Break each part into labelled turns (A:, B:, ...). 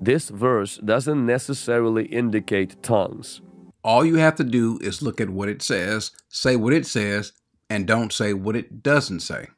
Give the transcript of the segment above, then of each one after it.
A: this verse doesn't necessarily indicate tongues.
B: All you have to do is look at what it says, say what it says, and don't say what it doesn't say.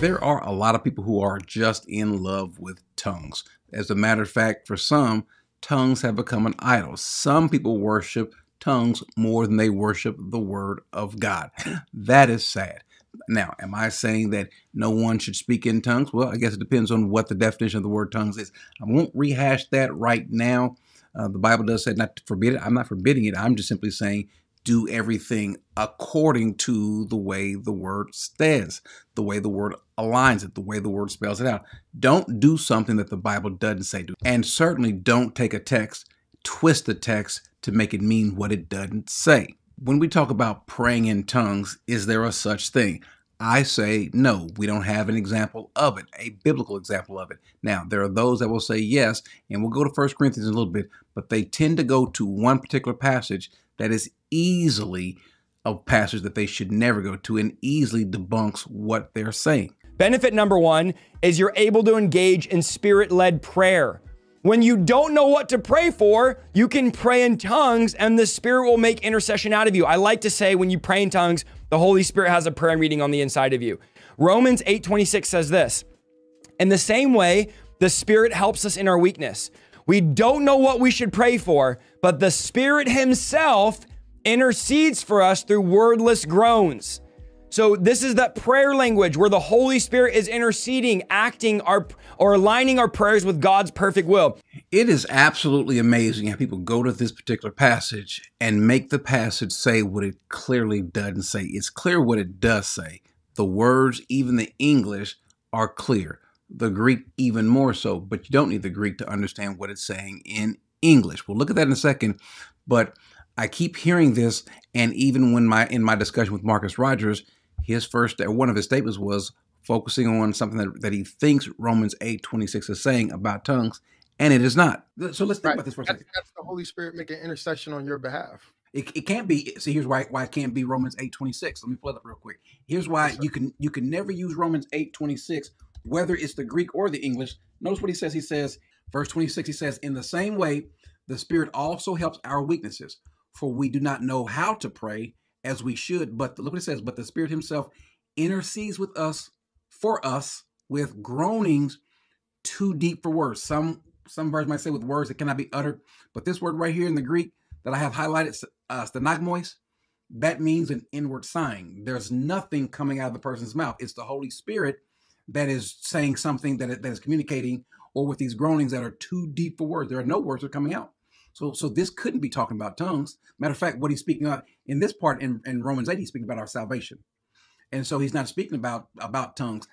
B: There are a lot of people who are just in love with tongues. As a matter of fact, for some, tongues have become an idol. Some people worship tongues more than they worship the word of God. That is sad. Now, am I saying that no one should speak in tongues? Well, I guess it depends on what the definition of the word tongues is. I won't rehash that right now. Uh, the Bible does say not to forbid it. I'm not forbidding it. I'm just simply saying do everything according to the way the word says, the way the word aligns it, the way the word spells it out. Don't do something that the Bible doesn't say do. And certainly don't take a text, twist the text to make it mean what it doesn't say. When we talk about praying in tongues, is there a such thing? I say no, we don't have an example of it, a biblical example of it. Now, there are those that will say yes, and we'll go to 1 Corinthians in a little bit, but they tend to go to one particular passage that is easily a passage that they should never go to and easily debunks what they're saying.
C: Benefit number one is you're able to engage in spirit led prayer. When you don't know what to pray for, you can pray in tongues and the Spirit will make intercession out of you. I like to say when you pray in tongues, the Holy Spirit has a prayer meeting on the inside of you. Romans 8:26 says this. In the same way, the Spirit helps us in our weakness. We don't know what we should pray for, but the Spirit Himself intercedes for us through wordless groans. So this is that prayer language where the Holy Spirit is interceding, acting our or aligning our prayers with God's perfect will.
B: It is absolutely amazing how people go to this particular passage and make the passage say what it clearly doesn't say. It's clear what it does say. The words, even the English, are clear the Greek even more so, but you don't need the Greek to understand what it's saying in English. We'll look at that in a second, but I keep hearing this, and even when my in my discussion with Marcus Rogers, his first or one of his statements was focusing on something that, that he thinks Romans 8 26 is saying about tongues, and it is not. So let's think right. about this for a second.
D: That's, that's the Holy Spirit making intercession on your behalf.
B: It, it can't be. See, here's why why it can't be Romans eight twenty six. Let me pull it up real quick. Here's why yes, you can you can never use Romans eight twenty six whether it's the Greek or the English. Notice what he says. He says, verse 26, he says, In the same way, the Spirit also helps our weaknesses, for we do not know how to pray as we should. But look what it says, but the Spirit Himself intercedes with us for us with groanings too deep for words. Some some versions might say with words that cannot be uttered. But this word right here in the Greek that I have highlighted, uh, stenagmois, that means an inward sign. There's nothing coming out of the person's mouth. It's the Holy Spirit that is saying something that, that is communicating or with these groanings that are too deep for words. There are no words that are coming out. So, so this couldn't be talking about tongues. Matter of fact, what he's speaking about in this part in, in Romans 8, he's speaking about our salvation. And so he's not speaking about about tongues.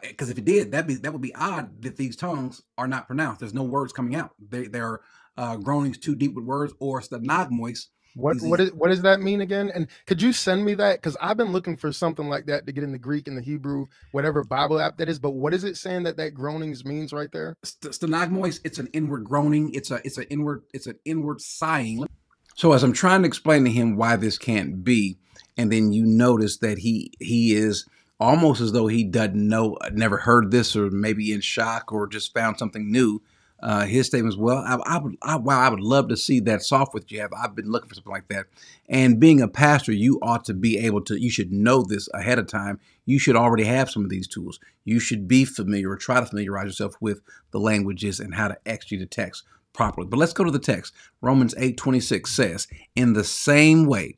B: Because uh, if it did, that be that would be odd that these tongues are not pronounced. There's no words coming out. They they're uh, groanings too deep with words, or stenagmois,
D: what what is, what does that mean again? And could you send me that? Because I've been looking for something like that to get in the Greek and the Hebrew, whatever Bible app that is. But what is it saying that that groanings means right there?
B: Stenagmois, it's an inward groaning. It's a it's an inward it's an inward sighing. So as I'm trying to explain to him why this can't be, and then you notice that he he is almost as though he doesn't know, never heard this, or maybe in shock, or just found something new uh, his statement was, "Well, I, I would, I, wow, I would love to see that software you have. I've been looking for something like that. And being a pastor, you ought to be able to. You should know this ahead of time. You should already have some of these tools. You should be familiar or try to familiarize yourself with the languages and how to exegete the text properly. But let's go to the text. Romans eight twenty six says, "In the same way."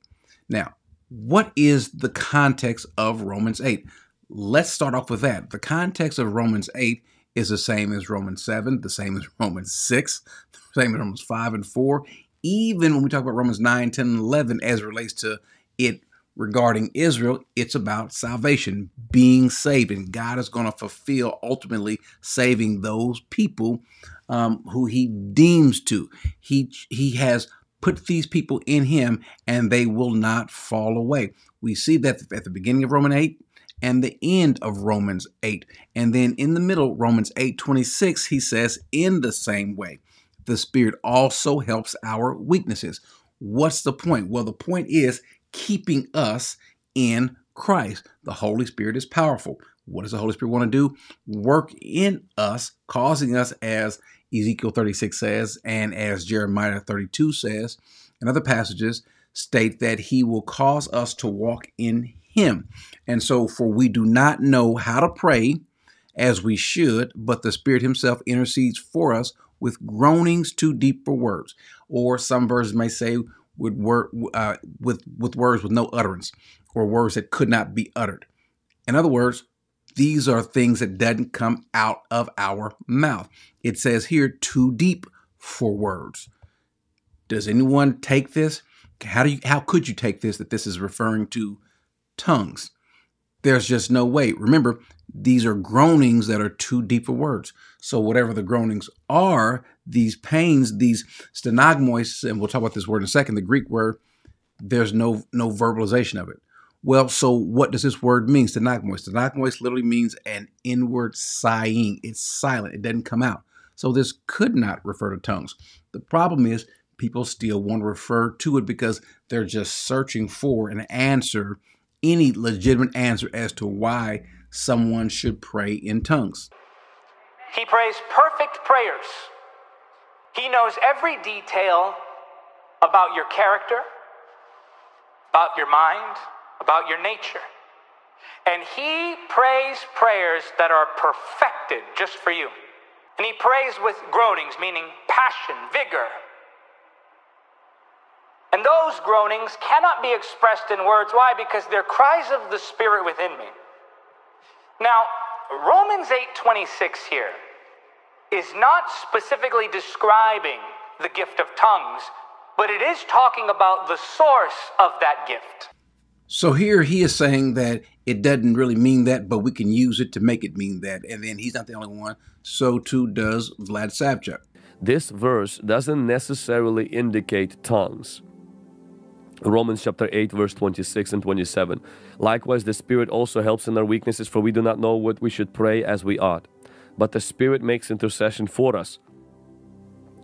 B: Now, what is the context of Romans eight? Let's start off with that. The context of Romans eight is the same as Romans 7, the same as Romans 6, the same as Romans 5 and 4. Even when we talk about Romans 9, 10, and 11 as it relates to it regarding Israel, it's about salvation, being saved. And God is going to fulfill ultimately saving those people um, who he deems to. He, he has put these people in him and they will not fall away. We see that at the beginning of Romans 8, and the end of Romans 8. And then in the middle, Romans 8 26, he says, in the same way, the Spirit also helps our weaknesses. What's the point? Well, the point is keeping us in Christ. The Holy Spirit is powerful. What does the Holy Spirit want to do? Work in us, causing us, as Ezekiel 36 says, and as Jeremiah 32 says, and other passages state that he will cause us to walk in him. And so, for we do not know how to pray as we should, but the Spirit himself intercedes for us with groanings too deep for words. Or some versions may say, with, word, uh, with, with words with no utterance, or words that could not be uttered. In other words, these are things that doesn't come out of our mouth. It says here, too deep for words. Does anyone take this? How do you how could you take this that this is referring to tongues? There's just no way. Remember, these are groanings that are too deep for words. So whatever the groanings are, these pains, these stenagmois, and we'll talk about this word in a second, the Greek word, there's no no verbalization of it. Well, so what does this word mean? Stenagmois. Stenagmois literally means an inward sighing. It's silent. It doesn't come out. So this could not refer to tongues. The problem is people still want to refer to it because they're just searching for an answer, any legitimate answer as to why someone should pray in tongues.
E: He prays perfect prayers. He knows every detail about your character, about your mind, about your nature. And he prays prayers that are perfected just for you. And he prays with groanings, meaning passion, vigor. And those groanings cannot be expressed in words. Why? Because they're cries of the Spirit within me. Now, Romans 8:26 here is not specifically describing the gift of tongues, but it is talking about the source of that gift.
B: So here he is saying that it doesn't really mean that, but we can use it to make it mean that. And then he's not the only one. So too does Vlad Savchuk.
A: This verse doesn't necessarily indicate tongues. Romans chapter 8, verse 26 and 27. Likewise, the Spirit also helps in our weaknesses, for we do not know what we should pray as we ought. But the Spirit makes intercession for us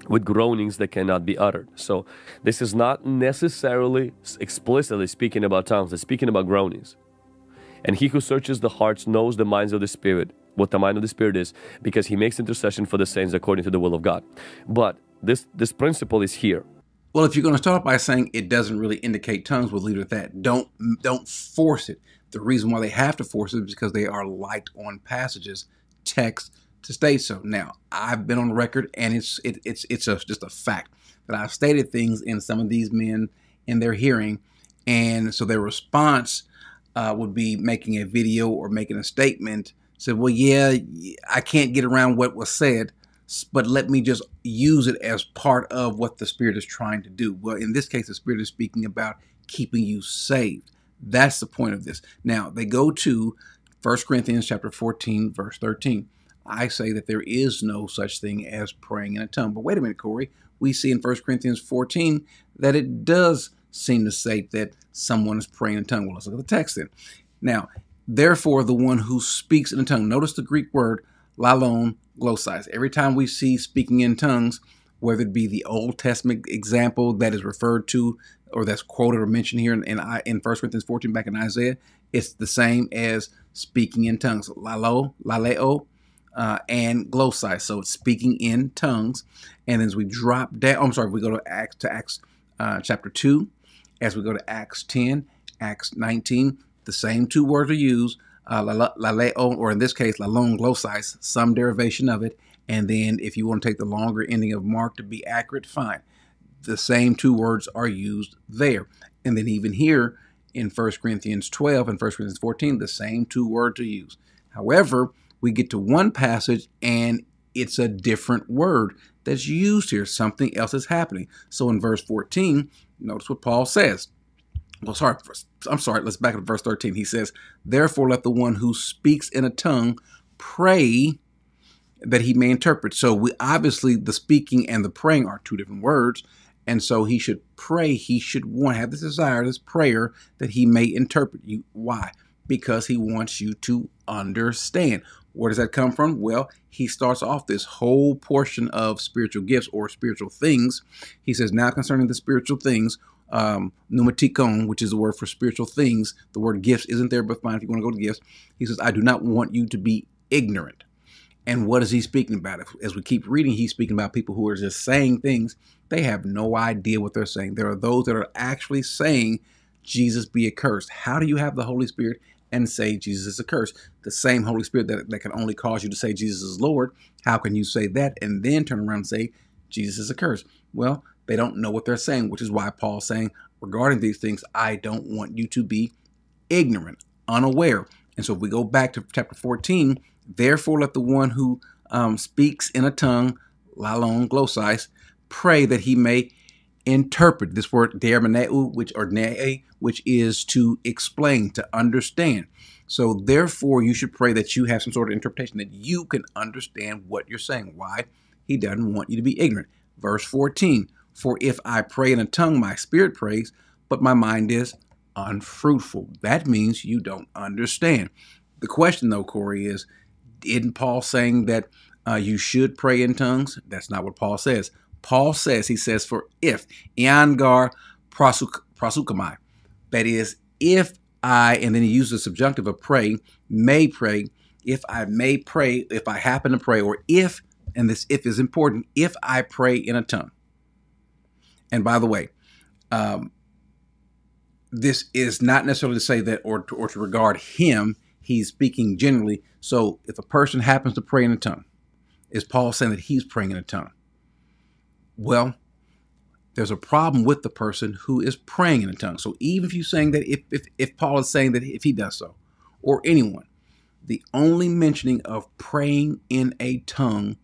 A: with groanings that cannot be uttered. So this is not necessarily explicitly speaking about tongues, it's speaking about groanings. And he who searches the hearts knows the minds of the Spirit, what the mind of the Spirit is, because he makes intercession for the saints according to the will of God. But this this principle is here.
B: Well, if you're going to start by saying it doesn't really indicate tongues, we'll leave it at that. Don't don't force it. The reason why they have to force it is because they are light on passages, text to state so. Now, I've been on record, and it's it, it's it's a, just a fact that I've stated things in some of these men in their hearing, and so their response uh, would be making a video or making a statement. Said, "Well, yeah, I can't get around what was said." But let me just use it as part of what the Spirit is trying to do. Well, in this case, the Spirit is speaking about keeping you saved. That's the point of this. Now, they go to 1 Corinthians chapter 14, verse 13. I say that there is no such thing as praying in a tongue. But wait a minute, Corey. We see in 1 Corinthians 14 that it does seem to say that someone is praying in a tongue. Well, let's look at the text then. Now, therefore, the one who speaks in a tongue, notice the Greek word lalon glossis. Every time we see speaking in tongues, whether it be the Old Testament example that is referred to or that's quoted or mentioned here in, in, in 1 Corinthians 14 back in Isaiah, it's the same as speaking in tongues. Lalo, laleo, uh, and glossi. So it's speaking in tongues. And as we drop down, I'm sorry, we go to Acts to Acts uh, chapter 2, as we go to Acts 10, Acts 19, the same two words are used, uh, laleo, or in this case, lalon glossis, some derivation of it. And then if you want to take the longer ending of Mark to be accurate, fine. The same two words are used there. And then even here in 1 Corinthians 12 and 1 Corinthians 14, the same two words are used. However, we get to one passage and it's a different word that's used here. Something else is happening. So in verse 14, notice what Paul says. Well, sorry, I'm sorry, let's back up to verse 13. He says, Therefore, let the one who speaks in a tongue pray that he may interpret. So we obviously the speaking and the praying are two different words. And so he should pray, he should want have this desire, this prayer that he may interpret you. Why? Because he wants you to understand. Where does that come from? Well, he starts off this whole portion of spiritual gifts or spiritual things. He says, Now concerning the spiritual things, um, pneumatikon, which is the word for spiritual things. The word gifts isn't there, but fine if you want to go to gifts. He says, I do not want you to be ignorant. And what is he speaking about? As we keep reading, he's speaking about people who are just saying things. They have no idea what they're saying. There are those that are actually saying, Jesus be accursed. How do you have the Holy Spirit and say Jesus is accursed? The same Holy Spirit that, that can only cause you to say Jesus is Lord. How can you say that and then turn around and say Jesus is accursed? Well, they don't know what they're saying, which is why Paul's saying, regarding these things, I don't want you to be ignorant, unaware. And so if we go back to chapter 14, Therefore, let the one who um, speaks in a tongue, lalon glossis, pray that he may interpret this word dermeneu, which or ne, which is to explain, to understand. So therefore, you should pray that you have some sort of interpretation that you can understand what you're saying. Why? He doesn't want you to be ignorant. Verse 14. For if I pray in a tongue, my spirit prays, but my mind is unfruitful. That means you don't understand. The question, though, Corey, is isn't Paul saying that uh, you should pray in tongues? That's not what Paul says. Paul says, he says, for if, iangar prosuk, proseuchomai, that is, if I, and then he uses the subjunctive of pray, may pray, if I may pray, if I happen to pray, or if, and this if is important, if I pray in a tongue. And by the way, um, this is not necessarily to say that or to, or to regard him he's speaking generally. So if a person happens to pray in a tongue, is Paul saying that he's praying in a tongue? Well, there's a problem with the person who is praying in a tongue. So even if you're saying that if, if, if Paul is saying that if he does so, or anyone, the only mentioning of praying in a tongue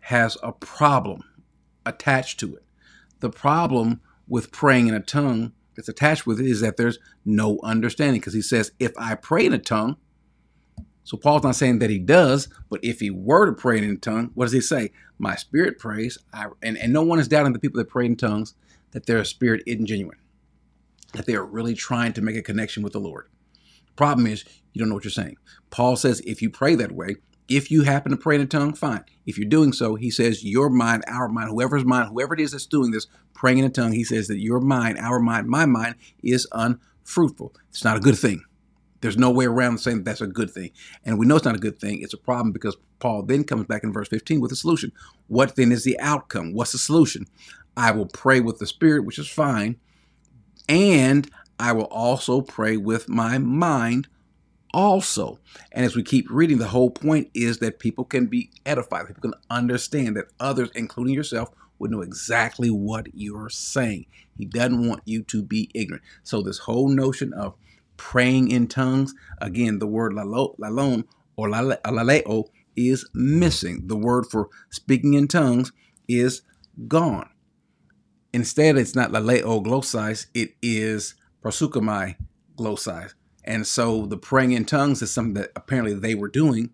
B: has a problem attached to it. The problem with praying in a tongue that's attached with it is that there's no understanding because he says, if I pray in a tongue, so Paul's not saying that he does, but if he were to pray in tongue, what does he say? My spirit prays, I, and, and no one is doubting the people that pray in tongues that their spirit isn't genuine, that they are really trying to make a connection with the Lord. Problem is, you don't know what you're saying. Paul says if you pray that way, if you happen to pray in a tongue, fine. If you're doing so, he says your mind, our mind, whoever's mind, whoever it is that's doing this, praying in a tongue, he says that your mind, our mind, my mind is unfruitful. It's not a good thing. There's no way around saying that that's a good thing. And we know it's not a good thing. It's a problem because Paul then comes back in verse 15 with a solution. What then is the outcome? What's the solution? I will pray with the Spirit, which is fine. And I will also pray with my mind also. And as we keep reading, the whole point is that people can be edified. People can understand that others, including yourself, would know exactly what you're saying. He doesn't want you to be ignorant. So this whole notion of praying in tongues. Again, the word lalon or laleo is missing. The word for speaking in tongues is gone. Instead, it's not laleo glossis, it is proseuchomai glossis. And so the praying in tongues is something that apparently they were doing,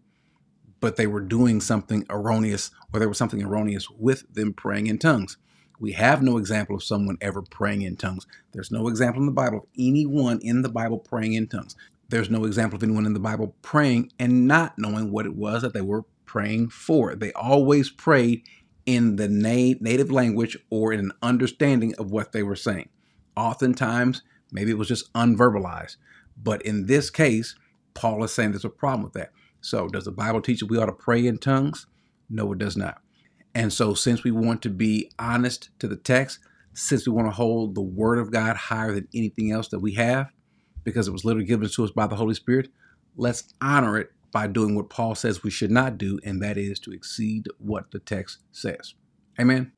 B: but they were doing something erroneous, or there was something erroneous with them praying in tongues. We have no example of someone ever praying in tongues. There's no example in the Bible of anyone in the Bible praying in tongues. There's no example of anyone in the Bible praying and not knowing what it was that they were praying for. They always prayed in the na- native language or in an understanding of what they were saying. Oftentimes, maybe it was just unverbalized. But in this case, Paul is saying there's a problem with that. So, does the Bible teach that we ought to pray in tongues? No, it does not. And so, since we want to be honest to the text, since we want to hold the Word of God higher than anything else that we have, because it was literally given to us by the Holy Spirit, let's honor it by doing what Paul says we should not do, and that is to exceed what the text says. Amen.